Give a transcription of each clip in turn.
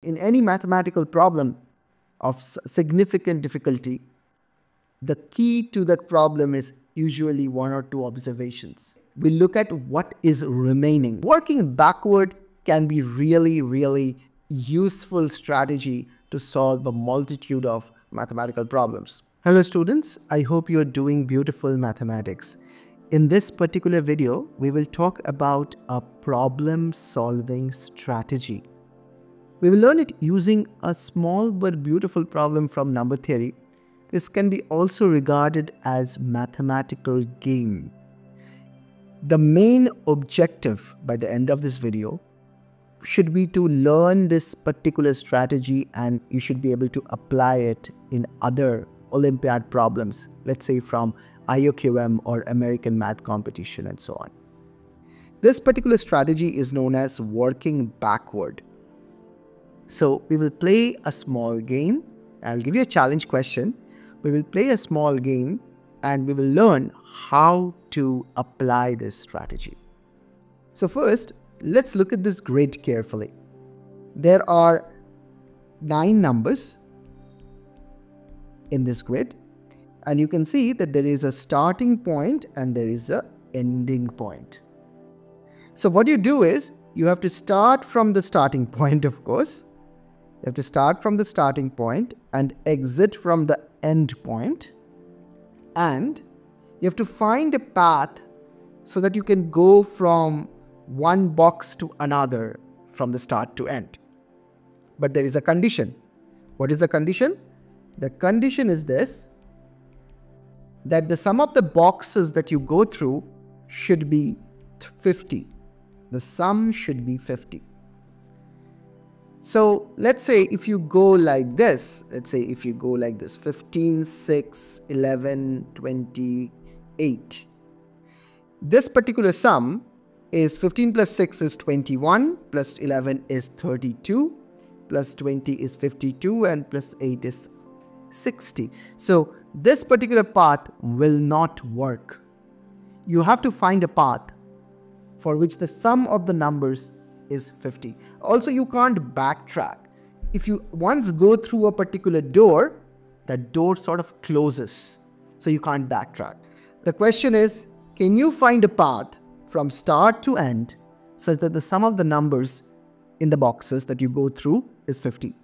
In any mathematical problem of significant difficulty, the key to that problem is usually one or two observations. We look at what is remaining. Working backward can be really, really useful strategy to solve a multitude of mathematical problems. Hello students, I hope you're doing beautiful mathematics. In this particular video, we will talk about a problem solving strategy. We will learn it using a small but beautiful problem from number theory. This can be also regarded as mathematical game. The main objective by the end of this video should be to learn this particular strategy and you should be able to apply it in other Olympiad problems, let's say from IOQM or American Math Competition and so on. This particular strategy is known as working backward. So we will play a small game. I'll give you a challenge question. We will play a small game and we will learn how to apply this strategy. So first, let's look at this grid carefully. There are nine numbers in this grid and you can see that there is a starting point and there is a ending point. So what you do is you have to start from the starting point of course you have to start from the starting point and exit from the end point. And you have to find a path so that you can go from one box to another from the start to end. But there is a condition. What is the condition? The condition is this that the sum of the boxes that you go through should be 50. The sum should be 50. So let's say if you go like this, let's say if you go like this 15, 6, 11, 28. This particular sum is 15 plus 6 is 21, plus 11 is 32, plus 20 is 52, and plus 8 is 60. So this particular path will not work. You have to find a path for which the sum of the numbers is 50. Also, you can't backtrack. If you once go through a particular door, that door sort of closes. So you can't backtrack. The question is, can you find a path from start to end such that the sum of the numbers in the boxes that you go through is 50?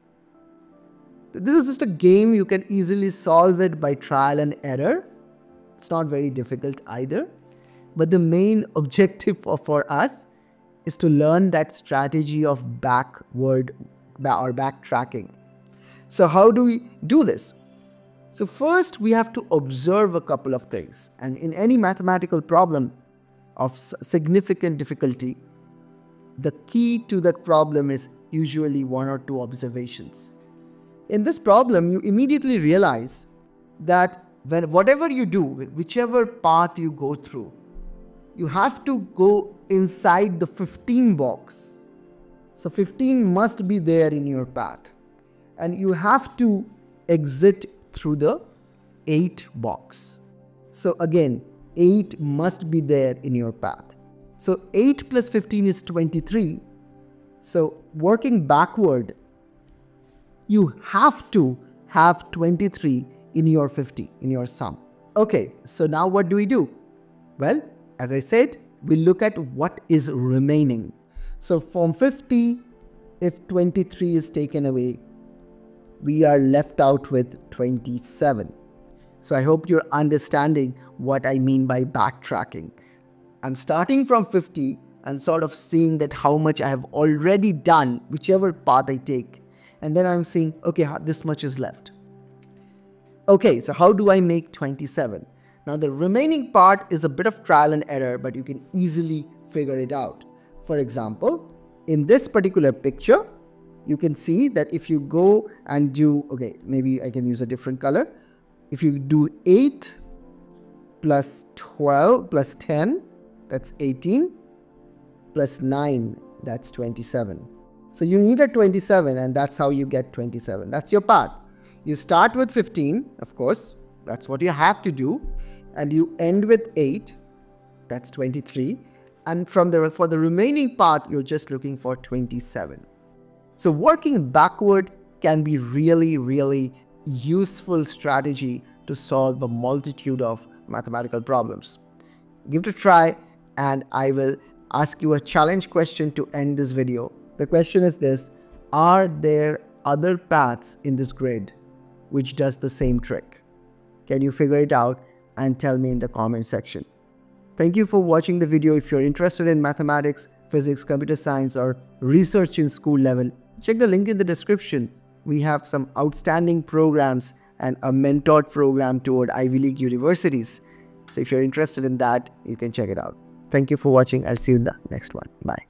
This is just a game, you can easily solve it by trial and error. It's not very difficult either. But the main objective for us is to learn that strategy of backward or backtracking. So how do we do this? So first we have to observe a couple of things and in any mathematical problem of significant difficulty, the key to that problem is usually one or two observations. In this problem, you immediately realize that when whatever you do, whichever path you go through, you have to go inside the 15 box. So 15 must be there in your path. And you have to exit through the 8 box. So again, 8 must be there in your path. So 8 plus 15 is 23. So working backward, you have to have 23 in your 50, in your sum. Okay, so now what do we do? Well, as I said, we look at what is remaining. So from 50, if 23 is taken away, we are left out with 27. So I hope you're understanding what I mean by backtracking. I'm starting from 50 and sort of seeing that how much I have already done, whichever path I take. And then I'm saying, okay, this much is left. Okay, so how do I make 27? Now the remaining part is a bit of trial and error, but you can easily figure it out. For example, in this particular picture, you can see that if you go and do, okay, maybe I can use a different color. If you do 8 plus 12 plus 10, that's 18, plus 9, that's 27. So you need a 27 and that's how you get 27. That's your path. You start with 15, of course, that's what you have to do and you end with 8 that's 23 and from the for the remaining part you're just looking for 27 So working backward can be really, really useful strategy to solve a multitude of mathematical problems. Give it a try and I will ask you a challenge question to end this video. The question is this, are there other paths in this grid which does the same trick? Can you figure it out and tell me in the comment section. Thank you for watching the video. If you're interested in mathematics, physics, computer science or research in school level, check the link in the description. We have some outstanding programs and a mentored program toward Ivy League universities. So if you're interested in that, you can check it out. Thank you for watching. I'll see you in the next one. Bye.